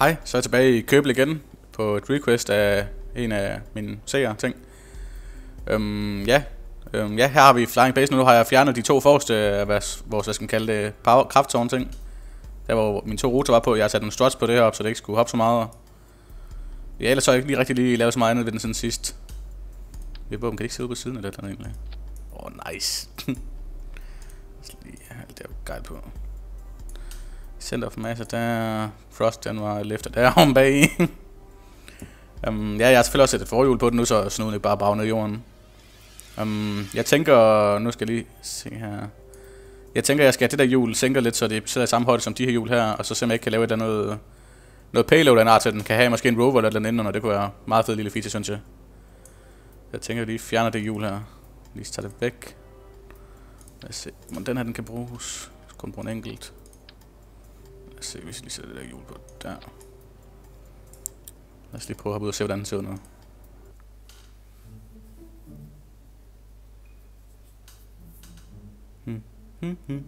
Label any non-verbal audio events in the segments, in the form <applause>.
Hej, så er jeg tilbage i Købel igen på et request af en af mine seere ting. Øhm, ja. Øhm, ja, her har vi Flying Base nu. Har jeg fjernet de to forreste af vores, vores hvad skal man kalde det, power, krafttårn ting. Der hvor mine to ruter var på. Jeg har sat en struts på det her op, så det ikke skulle hoppe så meget. Ja, ellers så har jeg ikke lige rigtig lige lavet så meget andet ved den siden sidst. Vi kan ikke sidde på siden af det eller egentlig? Åh, oh, nice. <laughs> Så lige have alt det guide på. Center of Massa der. Frost den var lefter der <laughs> om bag. um, ja, jeg har selvfølgelig også sat et forhjul på den nu, så snuden ikke bare bag ned i jorden. Um, jeg tænker, nu skal jeg lige se her. Jeg tænker, jeg skal have det der hjul sænke lidt, så det sidder i samme højde som de her hjul her, og så simpelthen ikke kan lave der noget, noget payload af en art, så den kan have måske en rover eller den inden under. Det kunne være meget fed lille feature, synes jeg. Jeg tænker, at lige fjerner det hjul her. Lige tager det væk. Lad os se, om den her den kan bruges. Jeg skal kun bruge en enkelt. Lad os se, hvis vi lige sætter det der hjul på der. Lad os lige prøve at hoppe ud og se, hvordan den ser ud nu. Hmm. Hmm. Hmm.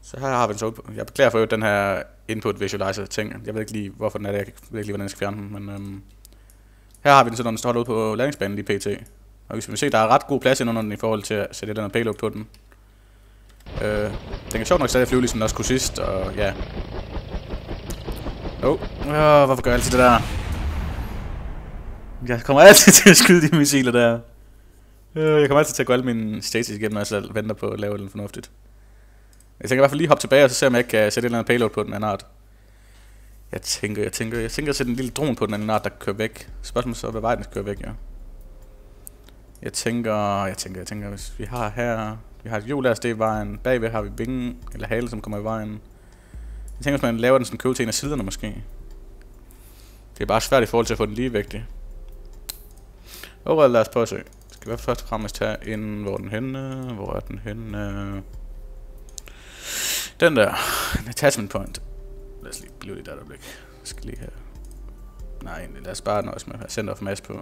Så her har vi den så Jeg beklager for den her input visualizer ting. Jeg ved ikke lige, hvorfor den er der. Jeg ved ikke lige, hvordan jeg skal fjerne den. Men øhm, her har vi den sådan, når den står ude på landingsbanen lige pt. Og hvis vi se, der er ret god plads under den i forhold til at sætte et eller andet payload på den. Øh, den kan sjovt nok stadig flyve, ligesom den også kunne sidst, og ja. Åh, Oh, oh hvorfor gør jeg altid det der? Jeg kommer altid <laughs> til at skyde de missiler der. Øh, jeg kommer altid til at gå alle mine stages igennem, når jeg venter på at lave den fornuftigt. Altså, jeg tænker i hvert fald lige hoppe tilbage, og så se om jeg ikke kan sætte et eller andet payload på den anden art. Jeg tænker, jeg tænker, jeg tænker at sætte en lille drone på den anden art, der kører væk. Spørgsmålet så, hvad vej den skal køre væk, ja. Jeg tænker, jeg tænker, jeg tænker, hvis vi har her, vi har et hjul der, det er vejen. Bagved har vi vingen, eller hale, som kommer i vejen. Jeg tænker, hvis man laver den sådan købe til en af siderne måske. Det er bare svært i forhold til at få den lige vægtig. Og lad os prøve at se. Skal vi først og fremmest tage ind, hvor er den henne? Hvor er den henne? Den der, en attachment point. Lad os lige blive lidt der øjeblik. Jeg skal lige have... Nej, lad os bare nøjes med at have center of mass på.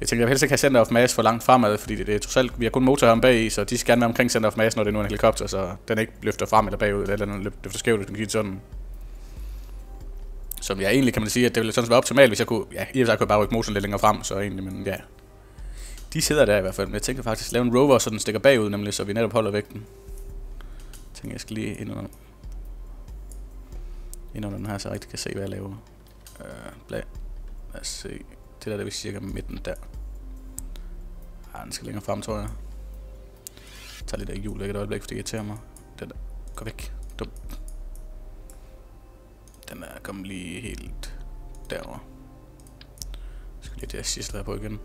Jeg tænker, jeg vil helst ikke have center of mass for langt fremad, fordi det, det er trods alt, vi har kun motorarm bag i, så de skal gerne være omkring center of mass, når det er nu en helikopter, så den ikke løfter frem eller bagud, eller den løfter skævt, hvis man kan sådan. Som jeg egentlig kan man sige, at det ville sådan være optimalt, hvis jeg kunne, ja, i og kunne jeg bare rykke motoren lidt længere frem, så egentlig, men ja. De sidder der i hvert fald, men jeg tænker faktisk at lave en rover, så den stikker bagud, nemlig, så vi netop holder vægten tænker, jeg skal lige ind under, ind under den her, så jeg rigtig kan se, hvad jeg laver. Øh, bla. Lad os se. Det der, der er cirka midten der. Ej, den skal længere frem, tror jeg. Jeg tager lidt af hjul et øjeblik, fordi det irriterer mig. Den der. Gå væk. Dum. Den er kommet lige helt derover. Jeg skal lige det her på igen.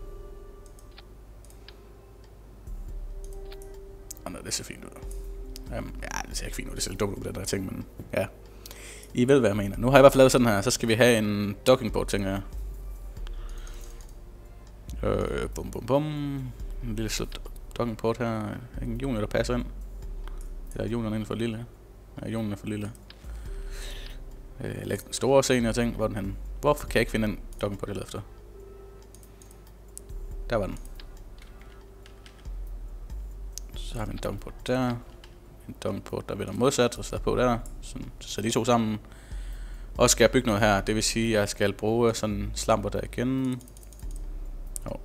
Og når det ser fint ud. Um, ja, det ser ikke fint ud, det ser lidt dumt ud, det der ting, men ja. I ved, hvad jeg mener. Nu har jeg i hvert fald lavet sådan her, så skal vi have en docking port, tænker jeg. Øh, bum bum bum. En lille sødt docking port her. En junior, der passer ind. Eller er junioren inden for lille? Ja, junioren er for lille. Øh, læg den store senior ting. Hvor den hen? Hvorfor kan jeg ikke finde den docking port, jeg efter? Der var den. Så har vi en docking port der en på, der vender modsat, og så på der, sådan, så de to sammen. Og skal jeg bygge noget her, det vil sige, at jeg skal bruge sådan slamper der igen. Åh, oh,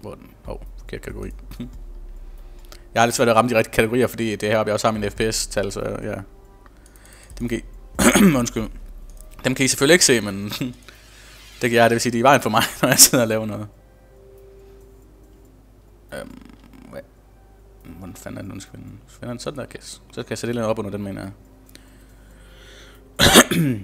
hvor den? Åh, oh, forkert kategori. <laughs> jeg har lidt svært at ramme de rigtige kategorier, fordi det her jeg også har min FPS-tal, så ja. Dem kan I, <clears throat> undskyld. Dem kan I selvfølgelig ikke se, men <laughs> det kan jeg, det vil sige, de er i vejen for mig, <laughs> når jeg sidder og laver noget. Um, Hvordan fanden er det, nu skal finde? Finder den sådan der kasse? Så kan jeg sætte lidt op under den, mener jeg. <clears throat>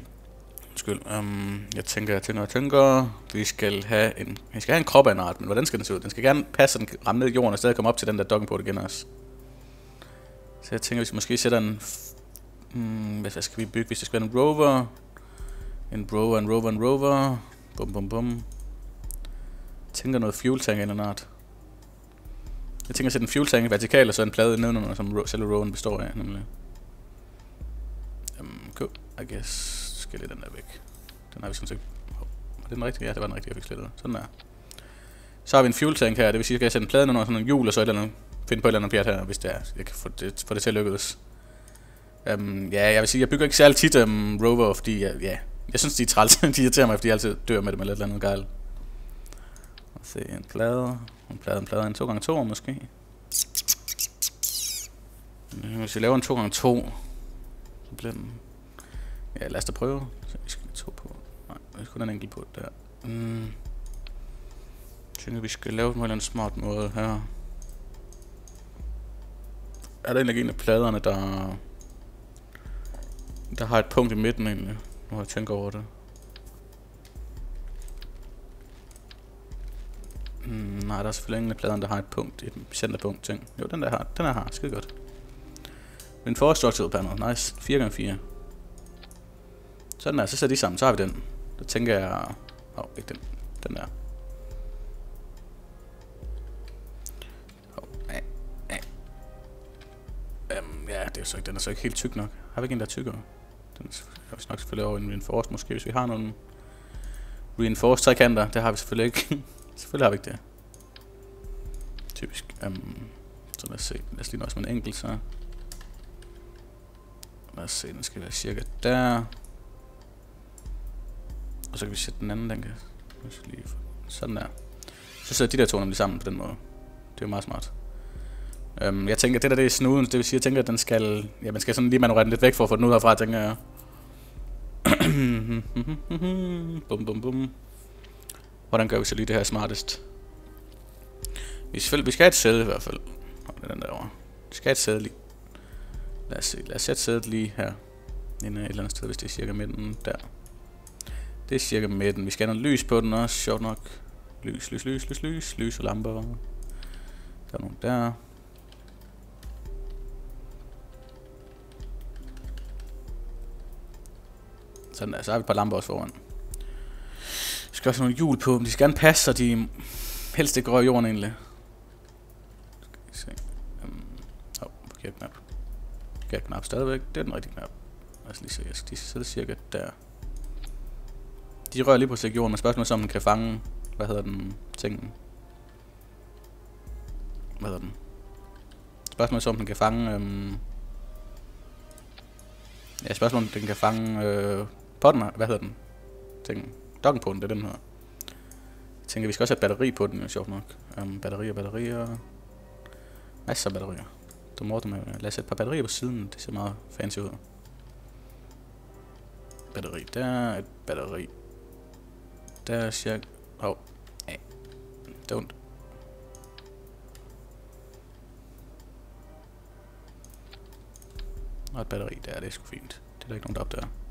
Undskyld. Um, jeg tænker, jeg tænker, jeg tænker, vi skal have en, vi skal have en krop af en art, men hvordan skal den se ud? Den skal gerne passe, den ramme ned i jorden, og stadig komme op til den der dokken på igen også. Så jeg tænker, vi skal måske sætte en, Mm, hvad skal vi bygge, hvis det skal være en rover? En rover, en rover, en rover. Bum, bum, bum. Jeg tænker noget fuel tank eller noget. Jeg tænker at sætte en fuel tank vertikal, og så en plade nedenunder, som selve rowen består af, nemlig. Um, cool. I guess skal jeg den der væk. Den har vi sådan set... Oh, var det den rigtige? Ja, det var den rigtige, jeg fik slettet. Sådan der. Så har vi en fuel tank her, det vil sige, at jeg skal sætte en plade under sådan en hjul, og så et eller andet, finde på et eller andet pjat her, hvis det er, jeg kan få det, få det til at lykkes. Um, ja, jeg vil sige, jeg bygger ikke særlig tit um, rover, fordi jeg, ja, jeg synes, de er træls. <laughs> de irriterer mig, fordi jeg altid dør med dem eller et eller andet gejl se, en plade, en plade, en plade, en 2x2 måske. Hvis vi laver en 2x2, så bliver den... Ja, lad os da prøve. Så vi skal to på. Nej, vi skal kun en enkelt på der. Mm. Jeg tænker, vi skal lave den på en smart måde her. Er der egentlig en af pladerne, der... Der har et punkt i midten egentlig. Nu har jeg tænkt over det. Mm, nej, der er selvfølgelig ingen af pladerne, der har et punkt, et centerpunkt ting. Jo, den der har, den er har, skide godt. Men for structural panel, nice, 4x4. Sådan der, så sætter de sammen, så har vi den. Så tænker jeg, åh, oh, ikke den, den der. Oh, ah, ah. Um, ja, det er så ikke, den er så ikke helt tyk nok. Har vi ikke en, der er tykkere? Den har vi nok selvfølgelig over en reinforced måske, hvis vi har nogle reinforced trekanter. Det har vi selvfølgelig ikke. <laughs> selvfølgelig har vi ikke det. Typisk. Um, så lad os se. Lad os lige nøjes med en enkelt, så. Lad os se, den skal være cirka der. Og så kan vi sætte den anden, den kan lige sådan der. Så sætter de der to nemlig sammen på den måde. Det er jo meget smart. Um, jeg tænker, det der det er snuden, det vil sige, jeg tænker, at den skal, ja, man skal sådan lige manøvrere den lidt væk for at få den ud herfra, tænker jeg. <clears throat> bum, bum, bum. Hvordan gør vi så lige det her smartest? Vi skal, vi skal have et sæde i hvert fald. det er den derovre. Vi skal have et sæde lige. Lad os, se. Lad os sætte sædet lige her. Inde et eller andet sted, hvis det er cirka midten der. Det er cirka midten. Vi skal have noget lys på den også, sjovt nok. Lys, lys, lys, lys, lys, lys og lamper. Der er nogle der. Sådan der, så har vi et par lamper også foran. Vi skal også have nogle hjul på dem. De skal gerne passe, så de helst ikke rører jorden egentlig. Skal se. Um, oh, forkert knap. Forkert knap stadigvæk. Det er den rigtige knap. Lad os lige se. Jeg skal lige sætte cirka der. De rører lige på sig jorden, men spørgsmålet er, om den kan fange, hvad hedder den, tingen. Hvad hedder den? Spørgsmålet er, om den kan fange, øhm, Ja, spørgsmålet om den kan fange, øh, potten, hvad hedder den? Tingen. Dokken på den, det er den her. Jeg tænker, vi skal også have batteri på den, jo sjovt nok. Um, batterier, batterier. Masser af batterier. Du må med. Lad os sætte et par batterier på siden. Det ser meget fancy ud. Batteri der, et batteri. Der er Åh, Oh. Hey. Don't. Og et batteri der, det er sgu fint. Det er der ikke nogen, der opdager.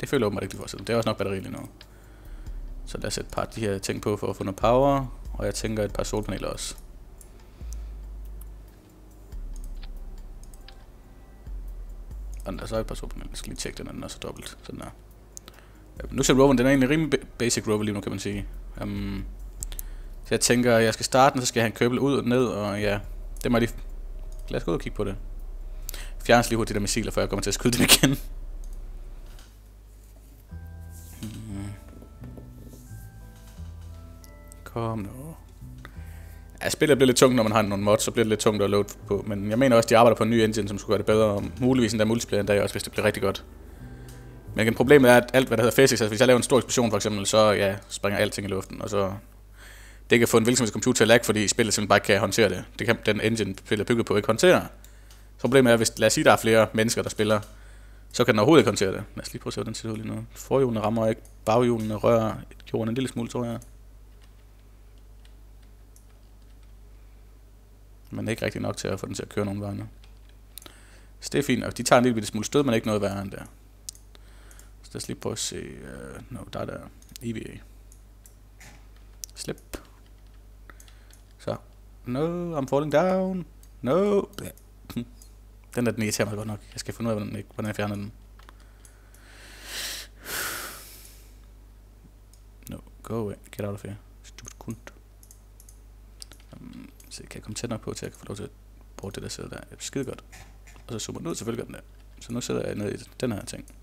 Det føler åbenbart ikke lige for sig. Det er også nok batteri lige nu. Så lad os sætte et par af de her ting på for at få noget power. Og jeg tænker et par solpaneler også. Og der er så et par solpaneler. Jeg skal lige tjekke den, anden også dobbelt. Sådan der. Nu ser roveren, den er egentlig rimelig basic rover lige nu, kan man sige. Um, så jeg tænker, jeg skal starte den, så skal jeg have en købel ud og ned, og ja, det må jeg lige... Lad os gå ud og kigge på det. Fjernes lige hurtigt de der missiler, før jeg kommer til at skyde dem igen. Kom nu. Ja, spillet bliver lidt tungt, når man har nogle mods, så bliver det lidt tungt at load på. Men jeg mener også, at de arbejder på en ny engine, som skulle gøre det bedre. Og muligvis endda multiplayer en dag også, hvis det bliver rigtig godt. Men problemet er, at alt hvad der hedder physics, altså hvis jeg laver en stor eksplosion for eksempel, så ja, springer alting i luften, og så det kan få en hvilken computer til at lag, fordi spillet simpelthen bare ikke kan håndtere det. Det kan den engine, spillet er bygget på, ikke håndtere. Problemet er, hvis lad os sige, der er flere mennesker, der spiller, så kan den overhovedet ikke håndtere det. Lad os lige prøve at se, hvordan det ser ud lige nu. Forhjulene rammer ikke, baghjulene rører jorden en lille smule, tror jeg. Men ikke rigtig nok til at få den til at køre nogen vegne. Så det er fint, og de tager en lille smule stød, men ikke noget værre end der. Så lad os lige prøve at se, øh, uh, no, der er der, EVA. Slip. Så. No, I'm falling down. No. Den der, den irriterer mig godt nok. Jeg skal finde ud af, hvordan, hvordan jeg fjerner den. No, go away. Get out of here. Stupid kund. Så kan jeg komme tættere på, til at jeg kan få lov til at bruge det der sidder der. Det er skide godt. Og så zoomer den ud, selvfølgelig gør den der. Så nu sætter jeg ned i den her ting.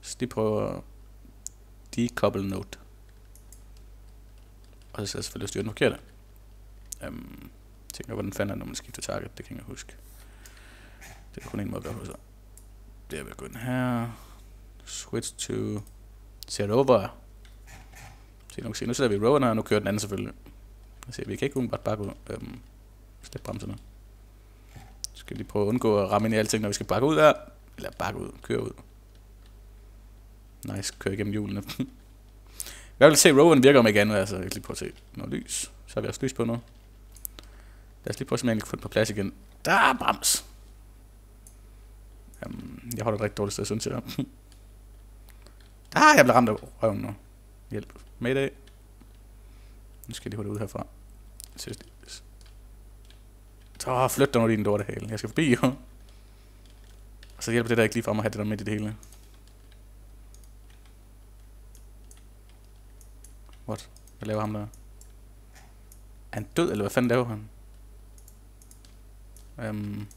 Så de prøver decouple note. Og så sidder jeg selvfølgelig styre den forkerte. Øhm, tænker, hvordan fanden er det, når man skifter target? Det kan jeg huske. Det er kun en måde at gøre på så. Det er ved at gå den her. Switch to set over. Se, nu kan se, nu sætter vi roveren her, og nu kører den anden selvfølgelig. Se, vi kan ikke umiddelbart bare gå Øhm, slippe bremserne. Så skal vi lige prøve at undgå at ramme ind i alting, når vi skal bakke ud der. Eller bakke ud, køre ud. Nice, køre igennem hjulene. <laughs> Jeg vil se, at virker om igen, altså jeg kan lige prøve at se noget lys. Så har vi også lys på nu. Lad os lige prøve at få den på plads igen. Der er brems! Jamen, jeg holder et rigtig dårligt sted, synes jeg. <laughs> ah, jeg bliver ramt af røven nu. Hjælp. Mayday. Nu skal jeg lige holde ud herfra. Så flyt dig nu din lorte hale. Jeg skal forbi, jo. Og så hjælper det der ikke lige for mig at have det der midt i det hele. What? Hvad laver ham der? Er han død, eller hvad fanden laver han? Um,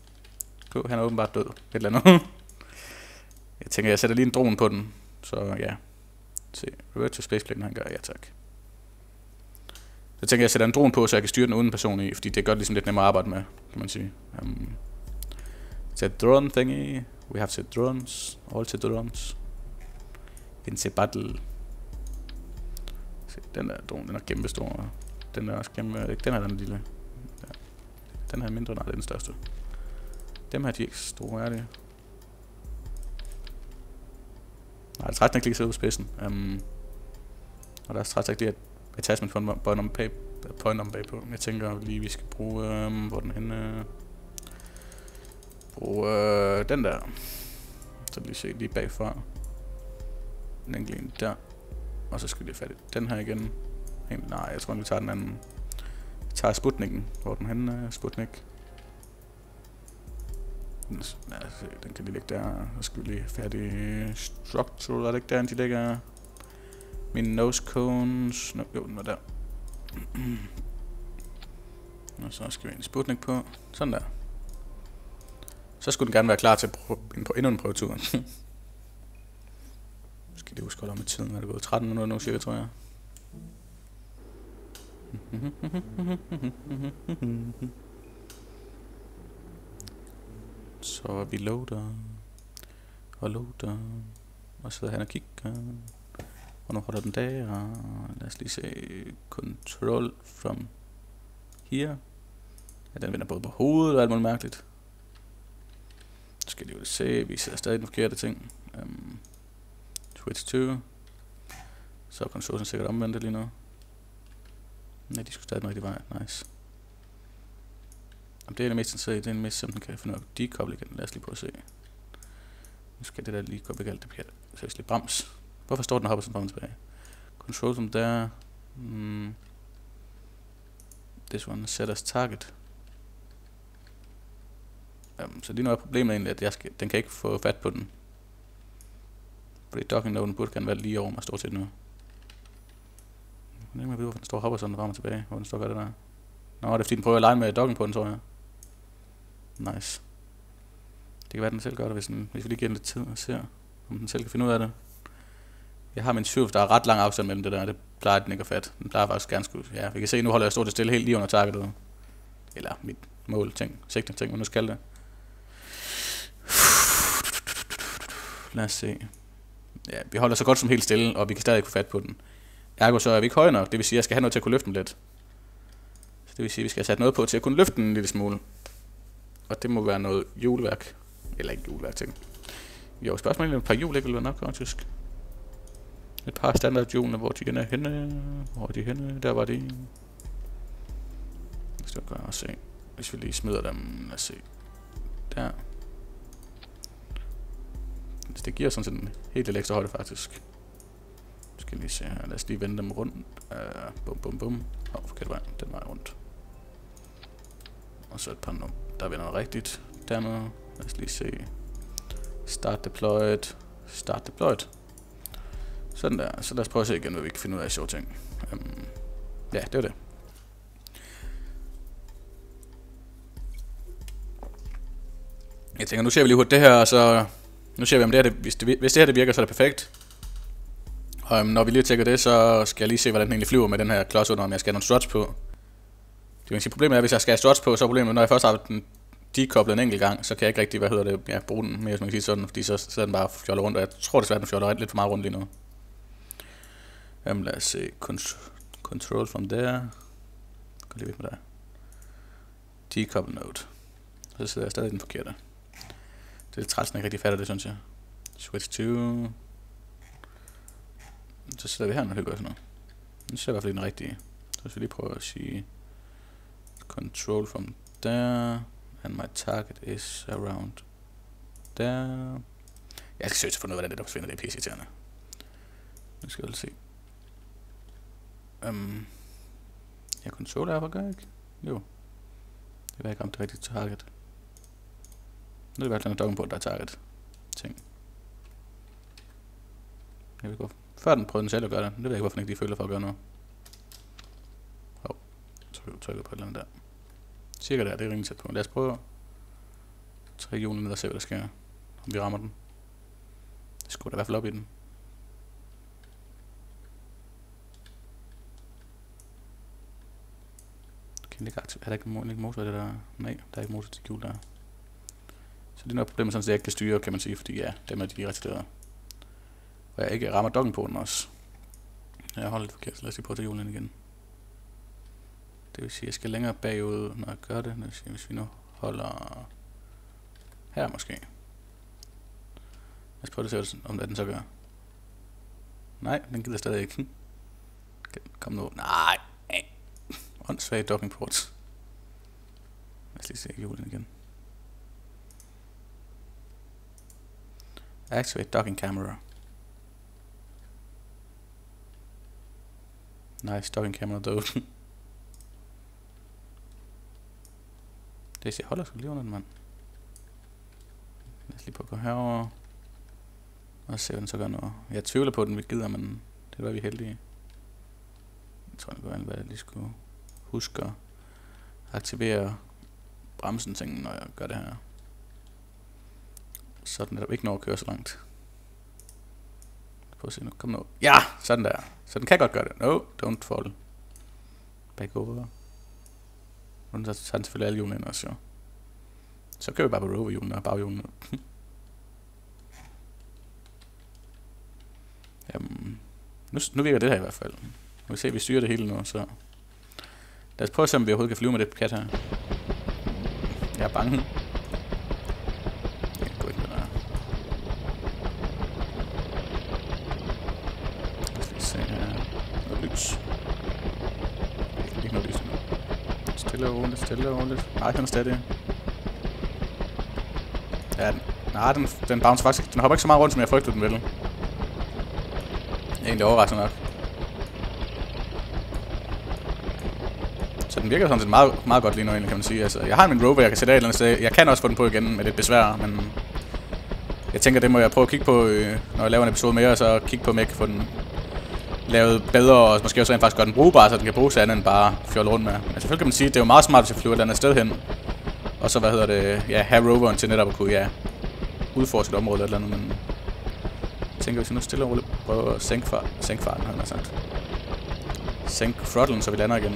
han er åbenbart død. Et eller andet. <laughs> jeg tænker, jeg sætter lige en drone på den. Så ja. Se, revert to spaceplane, han gør. Ja, tak. Så tænker jeg, jeg sætter en drone på, så jeg kan styre den uden person i, fordi det gør det ligesom lidt nemmere at arbejde med, kan man sige. Øhm, um, set drone thingy. We have set drones. All set drones. Into battle. Se, den der drone, den er kæmpe stor. Den er også kæmpe, ikke den her, den lille. Ja. Den her er mindre, nej, det er den største. Dem her, de er ikke store, er det? Nej, det er ikke lige sidder på spidsen. Um, og der er træt ikke lige attachment for en point on pay, point on bagpå. Jeg tænker lige, vi skal bruge, um, hvor den henne, Øh, bruge øh, den der. Så lige se lige bagfra. Den enkelt en der. Og så skal vi lige fat i den her igen. Nej, jeg tror, vi tager den anden. Vi tager Sputnikken. Hvor den henne, er Sputnik? Den, altså, den kan lige ligge der. Så skal vi lige have fat i Structural. er det ikke der, de ligger? Min nose cones. No, jo, den var der. <clears throat> Og så skal vi en Sputnik på. Sådan der. Så skulle den gerne være klar til en, endnu en prøvetur. <laughs> skal det huske at i tiden. Er det gået 13 minutter nu cirka, tror jeg. <laughs> Så vi loader. Og loader. Og sidder han og kigger. Hvornår holder den dag? Og Lad os lige se. Control from here. Ja, den vender både på hovedet og alt muligt mærkeligt. Så skal lige se. Vi ser stadig den forkerte ting. Um, Twitch 2. Så er konsolen sikkert omvendt lige nu. Nej, de skulle stadig den rigtige vej. Nice. Jamen, det er det mest interessante, det er det mest simpelthen kan jeg finde ud af at dekoble igen. Lad os lige prøve at se. Nu skal det der lige gå væk alt det pjat. Så jeg skal lige brems. Hvorfor står den og hopper sådan frem tilbage? Control from der. Mm. This one set as target. Um, så lige nu er problemet egentlig, at jeg skal, den kan ikke få fat på den. Fordi docking noden burde kan være lige over mig stort set nu. Jeg kan ikke, hvorfor den står og hopper sådan frem og tilbage. Hvor den står gør det der. Nå, det er fordi den prøver at lege med docking på den, tror jeg. Nice. Det kan være, at den selv gør det, hvis, den, hvis vi lige giver den lidt tid og ser, om den selv kan finde ud af det. Jeg har min syv, der er ret lang afstand mellem det der, det plejer den ikke at fatte. Den plejer faktisk gerne skulle, ja, vi kan se, nu holder jeg stort stille helt lige under targetet. Eller mit mål, ting, sigte, ting, hvad nu skal det. Lad os se. Ja, vi holder så godt som helt stille, og vi kan stadig få fat på den. Ergo så er vi ikke høje nok, det vil sige, at jeg skal have noget til at kunne løfte den lidt. Så det vil sige, at vi skal have sat noget på til at kunne løfte den en lille smule. Og det må være noget juleværk. Eller ikke juleværk ting. Jo, spørgsmålet er, et par jul ikke vil være nok, faktisk. Et par standard hvor de er henne. Hvor er de henne? Der var de. Hvis vi gøre se. Hvis vi lige smider dem. Lad os se. Der. Altså, det giver sådan set en helt lidt ekstra højde, faktisk. Nu skal lige se her. Lad os lige vende dem rundt. Uh, bum, bum, bum. Åh, oh, forkert vej. Den vej rundt. Og så et par nu. Der vender rigtigt. Dernede. Lad os lige se. Start deployed. Start deployed. Sådan der. Så lad os prøve at se igen, hvad vi kan finde ud af sjove ting. Øhm, ja, det var det. Jeg tænker, nu ser vi lige hurtigt det her, og så... Nu ser vi, om det her, det, hvis, det, hvis det her det virker, så er det perfekt. Og øhm, når vi lige tjekker det, så skal jeg lige se, hvordan den egentlig flyver med den her klods under, om jeg skal have nogle struts på. Det vil sige, problemet er, at hvis jeg skal have struts på, så er problemet, når jeg først har den dekoblet en enkelt gang, så kan jeg ikke rigtig, hvad hedder det, ja, bruge den mere, hvis man kan sige sådan, fordi så sidder den bare fjoller rundt, og jeg tror desværre, den fjoller lidt for meget rundt lige nu. Jamen lad os se, control from there. Gå lige væk med dig. Decouple node. Så sidder jeg stadig den forkerte. Det er lidt træls, jeg ikke rigtig fatter det, synes jeg. Switch to. Så sidder vi her, når det gør sådan noget. Nu ser jeg i hvert fald den rigtige. Så skal vi lige prøve at sige control from there. And my target is around there. Jeg skal søge til at finde ud af, hvordan det der forsvinder. Det er pisse Nu skal vi altså se. Øhm, jeg control er, gør jeg ikke? Jo. Det ved ikke om det rigtigt target. Nu er det i hvert fald på, at der er target ting. Jeg vil godt. før den prøvede den selv at gøre det. Det ved jeg ikke, hvorfor den ikke lige føler for at gøre noget. Hov, så trykker på et eller andet der. Cirka der, det er rimelig tæt på. Lad os prøve tre hjulen ned og se, hvad der sker. Om vi rammer den. Det skulle da i hvert fald op i den. Kan ikke aktiv? Er der ikke, motor det der? Nej, der er ikke motor til hjul der. Så det er noget problem, sådan at jeg ikke kan styre, kan man sige, fordi ja, dem er de retarderede. Og jeg ikke rammer dokken på den også. Jeg holder lidt forkert, så lad os lige prøve at tage hjulen igen. Det vil sige, at jeg skal længere bagud, når jeg gør det. Det vil sige, hvis vi nu holder her måske. Lad os prøve at se, om den så gør. Nej, den gider stadig ikke. <laughs> Kom nu. Nej. Åndssvage docking ports. Lad os lige se hjulen igen. Activate docking camera. Nice docking camera though. det jeg holder sgu lige under den, mand. Lad os lige prøve at gå herover og se, hvad den så gør nu. Jeg tvivler på, at den vi gider, men det var vi heldige. Jeg tror, det an, hvad jeg lige skulle huske at aktivere bremsen ting, når jeg gør det her. Så den netop ikke når at køre så langt. Prøv at se nu. Kom nu. Ja, sådan der. Så den kan godt gøre det. No, don't fall. Back over. Nu tager den selvfølgelig alle hjulene ind også, jo. Så kører vi bare på rover-hjulene og baghjulene. <laughs> Jamen, nu, nu virker det her i hvert fald. Nu kan se, at vi styrer det hele nu, så... Lad os prøve at se, om vi overhovedet kan flyve med det kat her. Jeg er bange. Jeg går ikke med der. Lad os lige se her. Noget lys. Ikke noget lys endnu. Stille og roligt, stille og roligt. Nej, han er stadig. Ja, den, nej, den, den bouncer faktisk. Den hopper ikke så meget rundt, som jeg frygtede, den ville. Egentlig overraskende nok. Så den virker sådan set meget, meget godt lige nu, egentlig, kan man sige. Altså, jeg har min rover, jeg kan sætte af et eller andet sted. Jeg kan også få den på igen med lidt besvær, men... Jeg tænker, det må jeg prøve at kigge på, øh, når jeg laver en episode mere, og så kigge på, om jeg kan få den lavet bedre, og måske også rent faktisk gøre den brugbar, så den kan bruges andet end bare fjolle rundt med. Men selvfølgelig kan man sige, at det er jo meget smart, hvis jeg flyver et andet sted hen. Og så, hvad hedder det, ja, have roveren til netop at kunne, ja, udforske et område eller andet, men jeg tænker, hvis vi nu stille og roligt prøver at sænke, far, sænke farten, har jeg sagt. Sænke throttlen, så vi lander igen.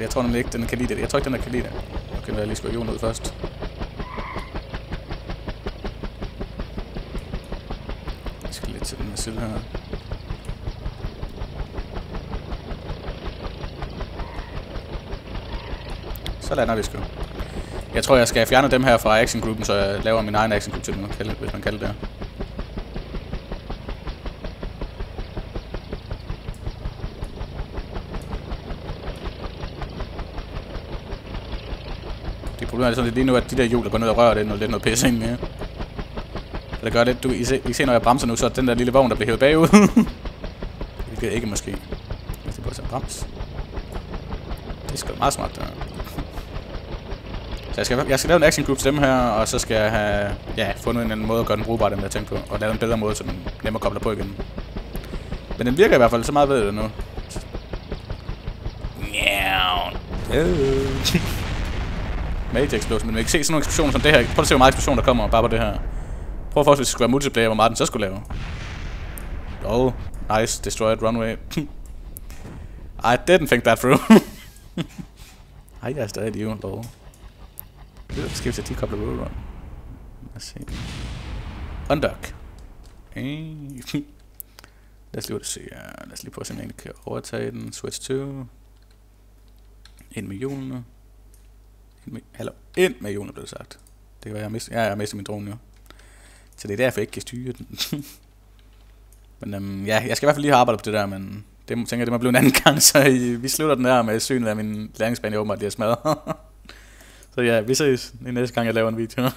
For jeg tror nemlig ikke, den kan lide det. Jeg tror ikke, den kan lide det. Okay, nu jeg lige skal ud først. Jeg skal lidt til den her side her. Så lander vi sgu. Jeg tror, jeg skal fjerne dem her fra actiongruppen, så jeg laver min egen action group til dem, hvis man kalder det Det problem er sådan lidt lige nu, at de der hjul, der går ned og rører, det er noget, lidt noget pisse ind mere. Så det gør det. du, I, se, I ser, når jeg bremser nu, så er den der lille vogn, der bliver hævet bagud. <laughs> det ikke måske. Hvis det prøve at brems. Det er sgu meget smart, der. Så jeg skal, jeg skal lave en action group til dem her, og så skal jeg have ja, fundet en anden måde at gøre den brugbar, den jeg tænker på. Og lave en bedre måde, så den nemmere kobler på igen. Men den virker i hvert fald, så meget ved det nu. Major explosion, men man kan se sådan nogle eksplosioner som det her. Prøv at se, hvor meget eksplosion der kommer bare på det her. Prøv at forestille, hvis det skulle være multiplayer, hvor meget den så skulle lave. Jo, Nice, destroyed runway. I didn't think that through. Ej, jeg er stadig i live, lol. Det er skal vi til 10 kobler roll run. Lad os se. Undock. <laughs> Lad os lige det se. Lad os lige prøve at se, om jeg kan overtage den. Switch 2. Ind med hjulene hallo. Ind med hjulene, blev det sagt. Det kan være, jeg mister, ja, jeg mister min drone jo. Så det er derfor, jeg ikke kan styre den. <laughs> men øhm, ja, jeg skal i hvert fald lige have arbejdet på det der, men det tænker jeg, det må blive en anden gang, <laughs> så I, vi slutter den her med synet af min læringsbane, jeg åbenbart lige har smadret. <laughs> så ja, vi ses i næste gang, jeg laver en video.